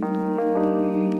Música